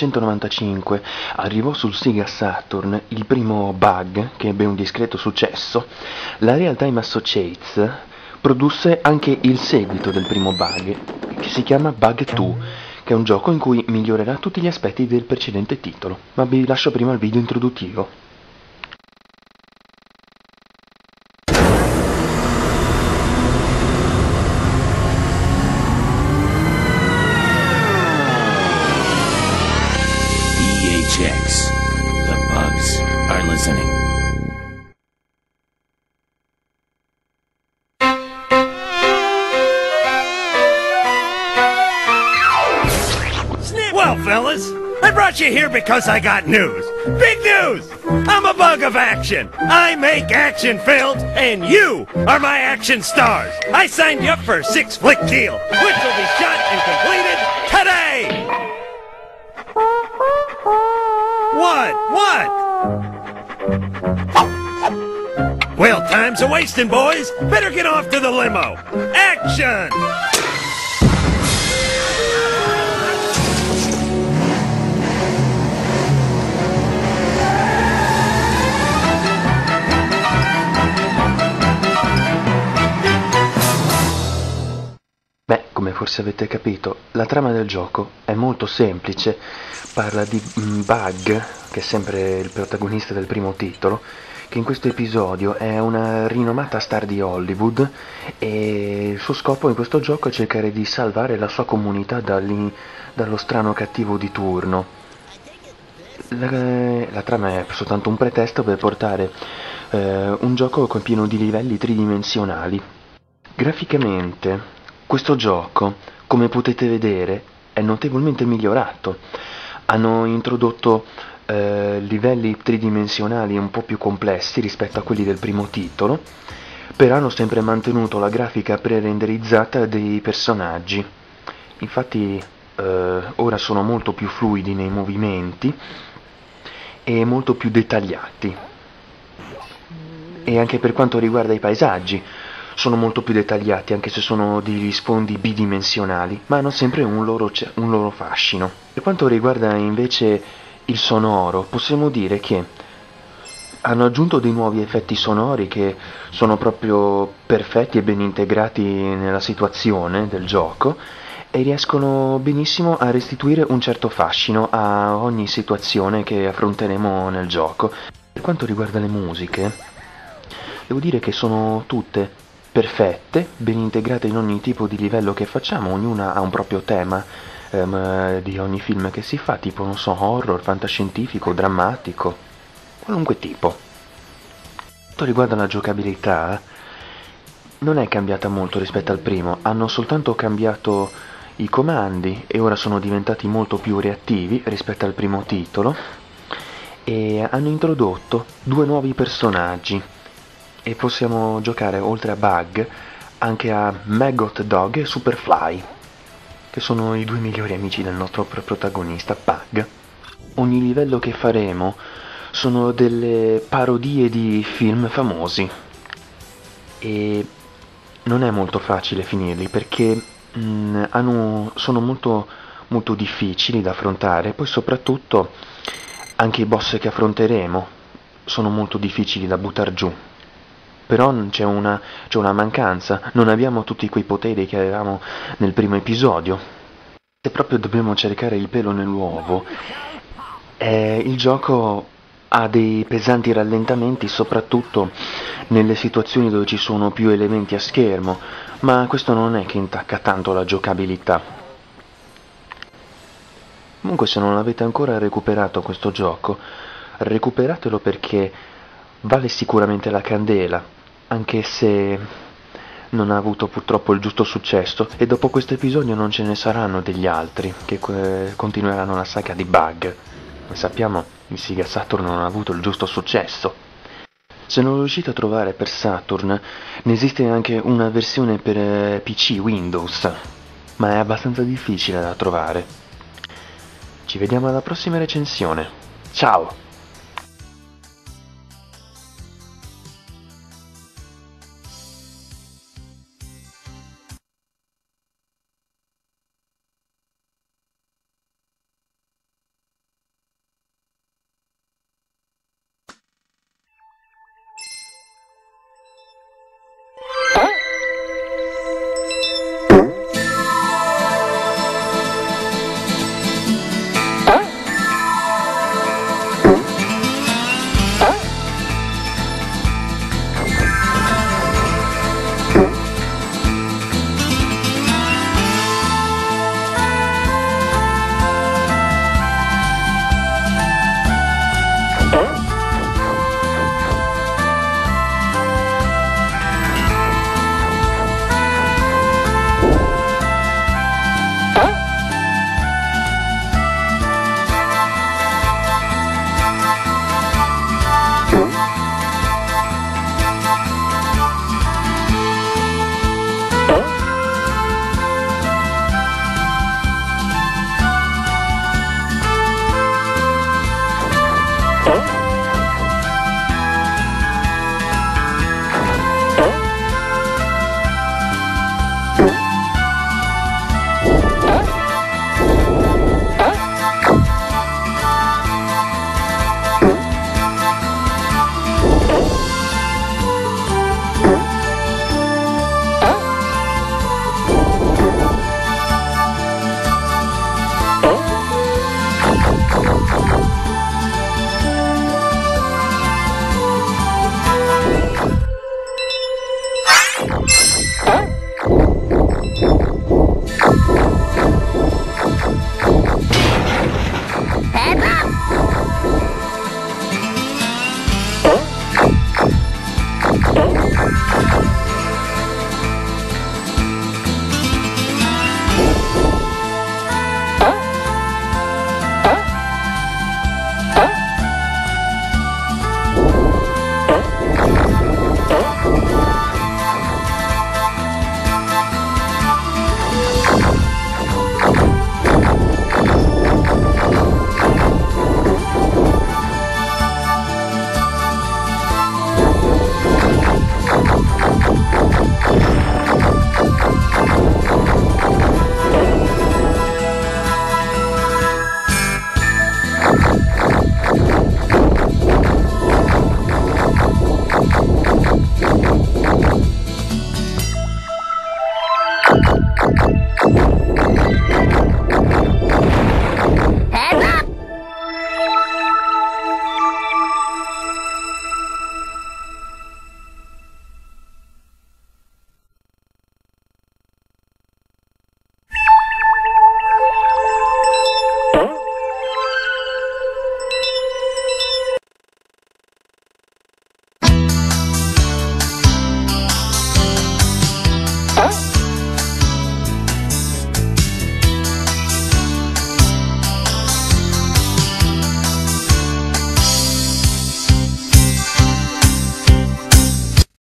1995 arrivò sul Sega Saturn il primo Bug, che ebbe un discreto successo, la Real-Time Associates produsse anche il seguito del primo Bug, che si chiama Bug 2, che è un gioco in cui migliorerà tutti gli aspetti del precedente titolo. Ma vi lascio prima il video introduttivo. Fellas, I brought you here because I got news. Big news! I'm a bug of action. I make action films, and you are my action stars. I signed you up for a six flick deal, which will be shot and completed today. What? What? Well, time's a wasting, boys. Better get off to the limo. Action! Forse avete capito, la trama del gioco è molto semplice, parla di Bug, che è sempre il protagonista del primo titolo, che in questo episodio è una rinomata star di Hollywood e il suo scopo in questo gioco è cercare di salvare la sua comunità dallo strano cattivo di turno. La, la trama è soltanto un pretesto per portare eh, un gioco pieno di livelli tridimensionali. Graficamente, questo gioco, come potete vedere, è notevolmente migliorato. Hanno introdotto eh, livelli tridimensionali un po' più complessi rispetto a quelli del primo titolo, però hanno sempre mantenuto la grafica pre-renderizzata dei personaggi. Infatti eh, ora sono molto più fluidi nei movimenti e molto più dettagliati. E anche per quanto riguarda i paesaggi, sono molto più dettagliati anche se sono degli sfondi bidimensionali, ma hanno sempre un loro, un loro fascino. Per quanto riguarda invece il sonoro, possiamo dire che hanno aggiunto dei nuovi effetti sonori che sono proprio perfetti e ben integrati nella situazione del gioco e riescono benissimo a restituire un certo fascino a ogni situazione che affronteremo nel gioco. Per quanto riguarda le musiche, devo dire che sono tutte perfette, ben integrate in ogni tipo di livello che facciamo, ognuna ha un proprio tema ehm, di ogni film che si fa, tipo, non so, horror, fantascientifico, drammatico, qualunque tipo. Quanto riguarda la giocabilità, non è cambiata molto rispetto al primo, hanno soltanto cambiato i comandi e ora sono diventati molto più reattivi rispetto al primo titolo e hanno introdotto due nuovi personaggi e possiamo giocare oltre a Bug anche a Maggot Dog e Superfly, che sono i due migliori amici del nostro protagonista Bug. Ogni livello che faremo sono delle parodie di film famosi. E non è molto facile finirli perché mh, mm, hanno, sono molto, molto difficili da affrontare, poi soprattutto anche i boss che affronteremo sono molto difficili da buttare giù però c'è una, c'è una mancanza, non abbiamo tutti quei poteri che avevamo nel primo episodio. Se proprio dobbiamo cercare il pelo nell'uovo, eh, il gioco ha dei pesanti rallentamenti soprattutto nelle situazioni dove ci sono più elementi a schermo, ma questo non è che intacca tanto la giocabilità. Comunque se non avete ancora recuperato questo gioco, recuperatelo perché vale sicuramente la candela anche se non ha avuto purtroppo il giusto successo e dopo questo episodio non ce ne saranno degli altri che eh, continueranno la saga di Bug. Come sappiamo il Sega Saturn non ha avuto il giusto successo. Se non riuscite a trovare per Saturn, ne esiste anche una versione per eh, PC Windows, ma è abbastanza difficile da trovare. Ci vediamo alla prossima recensione. Ciao!